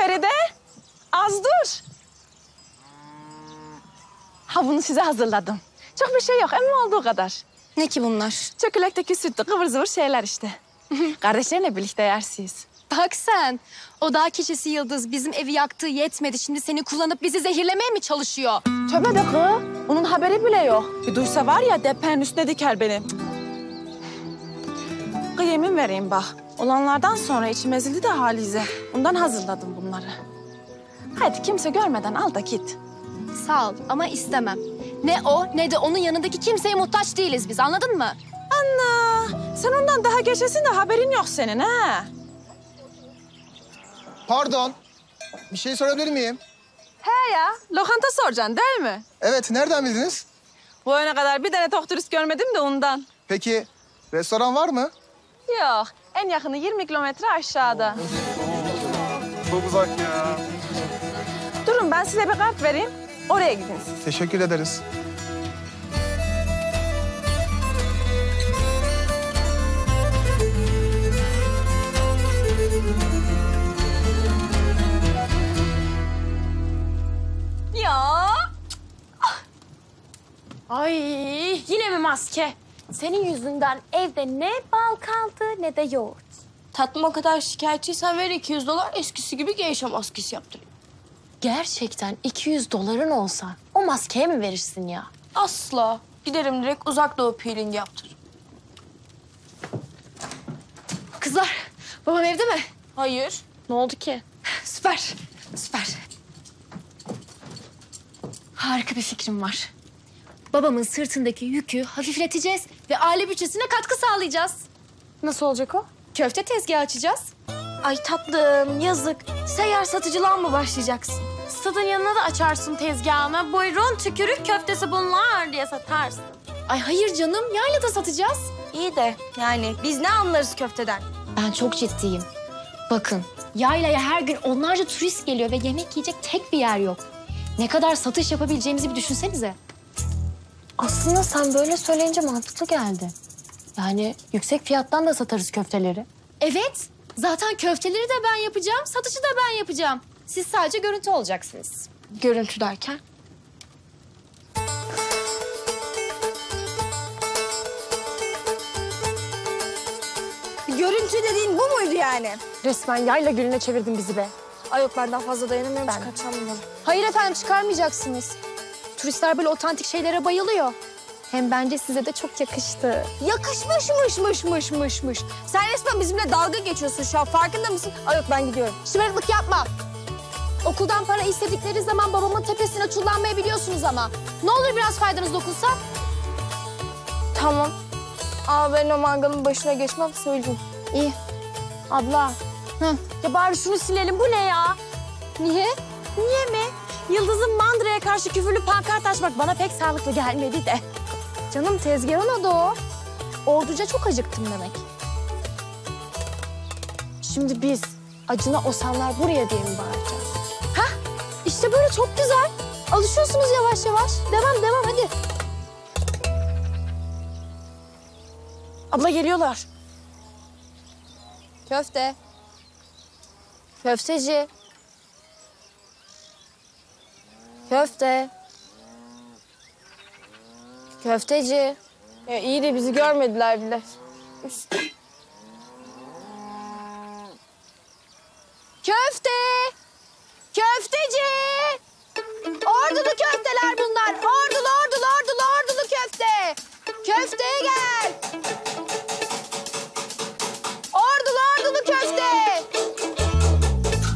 Feride, az dur. Ha bunu size hazırladım. Çok bir şey yok ama olduğu kadar. Ne ki bunlar? Çökelekteki sütlü kıvır zıvır şeyler işte. Kardeşlerinle birlikte yersiniz. Bak sen. O dağ keçisi Yıldız bizim evi yaktığı yetmedi. Şimdi seni kullanıp bizi zehirlemeye mi çalışıyor? Tövbe de kız. Onun haberi bile yok. Bir duysa var ya depenin üstüne diker beni. Kız yemin vereyim bak. Olanlardan sonra içim ezildi de halize. Ondan hazırladım bunları. Hadi kimse görmeden al da git. Sağ ol ama istemem. Ne o ne de onun yanındaki kimseye muhtaç değiliz biz anladın mı? Anna, sen ondan daha geçesin de haberin yok senin ha. Pardon. Bir şey sorabilir miyim? He ya, lokanta soracaksın değil mi? Evet, nereden bildiniz? Bu öne kadar bir tane tok turist görmedim de ondan. Peki, restoran var mı? Yok, en yakını 20 kilometre aşağıda. Çok uzak ya. Durun ben size bir kart vereyim. Oraya gidin siz. Teşekkür ederiz. Ya. Ay yine mi maske? Senin yüzünden evde ne bal kaldı ne de yoğurt. Tatlım o kadar şikayetçiysen ver 200 dolar eskisi gibi geyşe maskesi yaptırayım. Gerçekten 200 doların olsa o maskeye mi verirsin ya? Asla. Giderim direkt uzak doğu peeling yaptırırım. Kızlar babam evde mi? Hayır. Ne oldu ki? Süper süper. Harika bir fikrim var. Babamın sırtındaki yükü hafifleteceğiz ve aile bütçesine katkı sağlayacağız. Nasıl olacak o? Köfte tezgahı açacağız. Ay tatlım yazık. Seyyar satıcılığa mı başlayacaksın? Stadın yanına da açarsın tezgahını. Buyurun tükürük köftesi bunlar diye satarsın. Ay hayır canım yaylada satacağız. İyi de yani biz ne anlarız köfteden? Ben çok ciddiyim. Bakın yaylaya her gün onlarca turist geliyor ve yemek yiyecek tek bir yer yok. Ne kadar satış yapabileceğimizi bir düşünsenize. Aslında sen böyle söyleyince mantıklı geldi. Yani yüksek fiyattan da satarız köfteleri. Evet zaten köfteleri de ben yapacağım, satışı da ben yapacağım. Siz sadece görüntü olacaksınız. Görüntü derken? Görüntü dediğin bu muydu yani? Resmen yayla gülüne çevirdin bizi be. Ay yok ben daha fazla dayanamıyorum çıkartacağım bunları. Hayır efendim çıkarmayacaksınız. Turistler böyle otantik şeylere bayılıyor. Hem bence size de çok yakıştı. Yakışmışmışmışmışmışmış. Sen resmen bizimle dalga geçiyorsun şu an farkında mısın? Ay yok ben gidiyorum. Şımarıklık yapma. Okuldan para istedikleri zaman babamın tepesine çullanmayabiliyorsunuz ama. Ne olur biraz faydanız dokunsa. Tamam. Ama ben o mangalın başına geçmem söyleyeyim. İyi. Abla. Hı. Ya bari şunu silelim. Bu ne ya? Niye? Niye mi? Yıldız'ın mandıraya karşı küfürlü pankart açmak bana pek sağlıklı gelmedi de. Canım tezgahın adı o. Orduca çok acıktım demek. Şimdi biz acına osanlar buraya diye mi bağıracağız? İşte böyle çok güzel. Alışıyorsunuz yavaş yavaş. Devam devam hadi. Abla geliyorlar. Köfte. Köfteci. Köfte. Köfteci. Ya iyi de bizi görmediler bile. Köfte! Köfteci! Ordulu köfteler bunlar. Ordulu, ordulu, ordulu, ordulu köfte. Köfteye gel. Ordulu, ordulu köfte.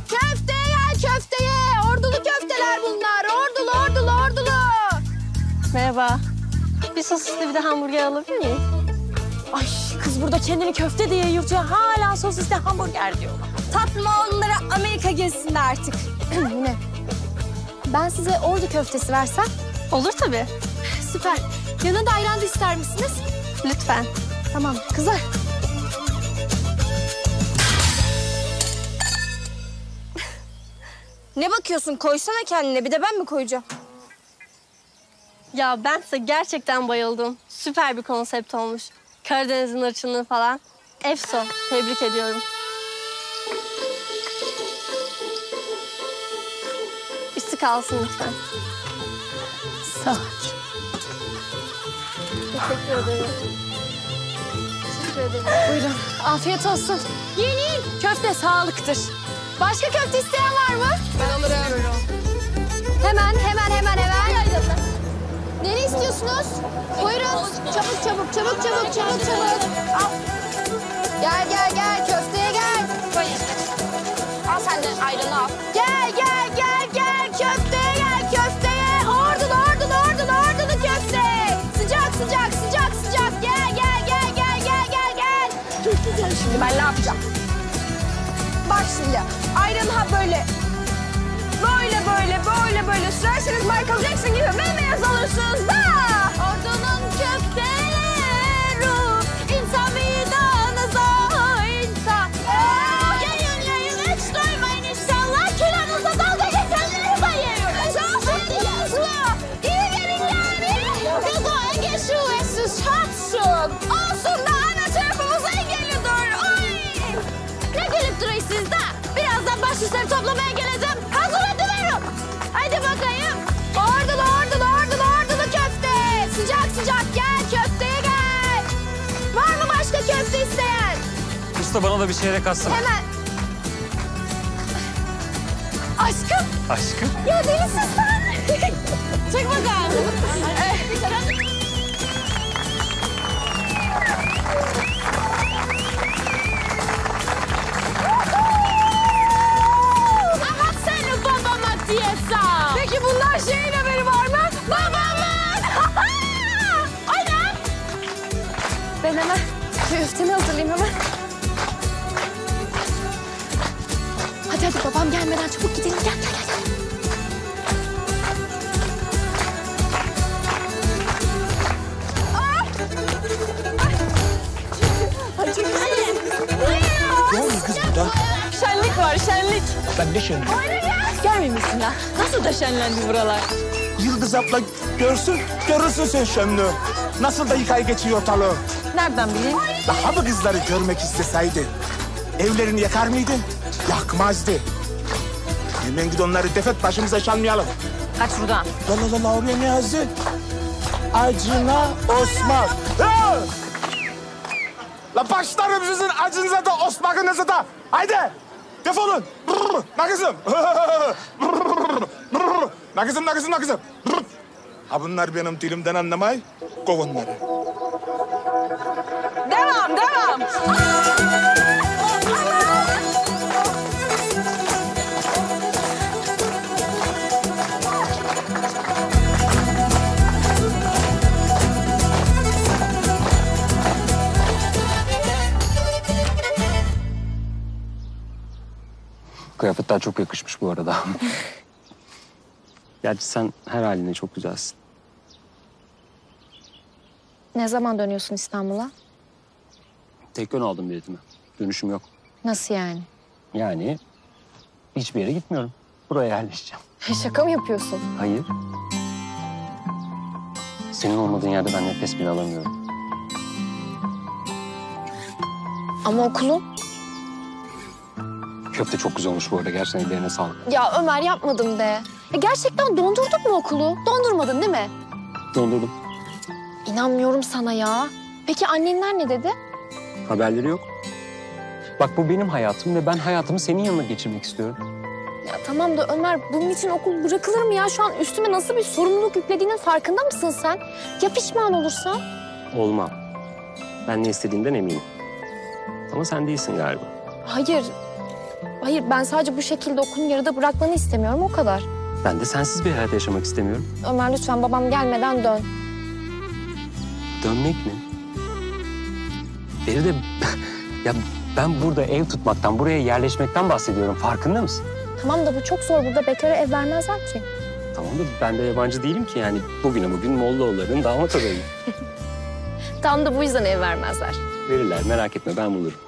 Köfteye gel, köfteye. Ordulu köfteler bunlar. Ordulu, ordulu, ordulu. Merhaba. Bir sosisli bir de hamburger alabilir miyim? Ay kız burada kendini köfte diye yırtıyor. Hala sosisli hamburger diyor. Tatlım onlara Amerika gezsin de artık. Yine. Ben size ordu köftesi versem. Olur tabii. Süper. Yanında ayran da ister misiniz? Lütfen. Tamam kızlar. Ne bakıyorsun koysana kendine bir de ben mi koyacağım? Ya ben size gerçekten bayıldım. Süper bir konsept olmuş. Karadeniz'in ırçınlığı falan. Efso. Tebrik ediyorum. kalsın lütfen. Sağ ol. Teşekkür ederim. Teşekkür ederim. Buyurun. Afiyet olsun. Yiyin yiyin. Köfte sağlıktır. Başka köfte isteyen istiyorsunuz? Buyurun. Çabuk çabuk çabuk çabuk çabuk çabuk. Al. Gel gel gel köfteye gel. Al sen de ayranı al. Gel gel gel gel köfteye gel köfteye. Ordulu ordulu ordulu ordulu köfte. Sıcak sıcak sıcak sıcak. Gel gel gel gel gel gel gel. Çok güzel şimdi ben ne yapacağım? Bak şimdi ayranı ha böyle. Böyle böyle böyle böyle sürerseniz Michael Jackson gibi bembeyaz olursunuz da. Ordunun köfteleri Usta bana da bir çeyrek atsana. Hemen. Aşkım. Aşkım. Ya delisin sen. Çek bakalım. Aha seni babama diyesem. Peki bunlar şeyin haberi var mı? Babamın. Aynen. Ben hemen köftemi hazırlayayım hemen. Babam gelmeden çabuk gidelim. Gel gel gel. gel. Şenlik var şenlik. Ben de şenlik. Gelmemişsin ha. Nasıl da şenlendi buralar? Yıldız abla görsün, görürsün sen şenliği. Nasıl da hikaye geçiyor ortalığı. Nereden bileyim? Daha mı kızları görmek isteseydi? Evlerini yakar mıydı? Yakmazdı. Hemen git onları defet başımıza çalmayalım. Kaç buradan. La la la la oraya ne yazdı? Acına Osman. Ha! La başlarım sizin acınıza da Osman'ınıza da. Haydi defolun. Brrr, Na kızım. Brrr, Na kızım, na kızım, na kızım. Brrr. Ha bunlar benim dilimden anlamay. Kov onları. Devam devam. Kıyafetler çok yakışmış bu arada. Gerçi sen her haline çok güzelsin. Ne zaman dönüyorsun İstanbul'a? Tek yön aldım biletimi. Dönüşüm yok. Nasıl yani? Yani hiçbir yere gitmiyorum. Buraya yerleşeceğim. Şaka mı yapıyorsun? Hayır. Senin olmadığın yerde ben nefes bile alamıyorum. Ama okulun? Köfte çok güzel olmuş bu arada. Gerçekten ellerine sağlık. Ya Ömer yapmadım be. Ya gerçekten dondurduk mu okulu? Dondurmadın değil mi? Dondurdum. İnanmıyorum sana ya. Peki annenler ne dedi? Haberleri yok. Bak bu benim hayatım ve ben hayatımı senin yanına geçirmek istiyorum. Ya tamam da Ömer bunun için okul bırakılır mı ya? Şu an üstüme nasıl bir sorumluluk yüklediğinin farkında mısın sen? Ya pişman olursan? Olmam. Ben ne istediğimden eminim. Ama sen değilsin galiba. Hayır. Hayır ben sadece bu şekilde okulun yarıda bırakmanı istemiyorum o kadar. Ben de sensiz bir hayat yaşamak istemiyorum. Ömer lütfen babam gelmeden dön. Dönmek mi? Feride, ya ben burada ev tutmaktan, buraya yerleşmekten bahsediyorum. Farkında mısın? Tamam da bu çok zor. Burada bekara ev vermezler ki. Tamam da ben de yabancı değilim ki. Yani bugüne bugün Mollaoğulların damat adayım. Tam da bu yüzden ev vermezler. Verirler, merak etme ben bulurum.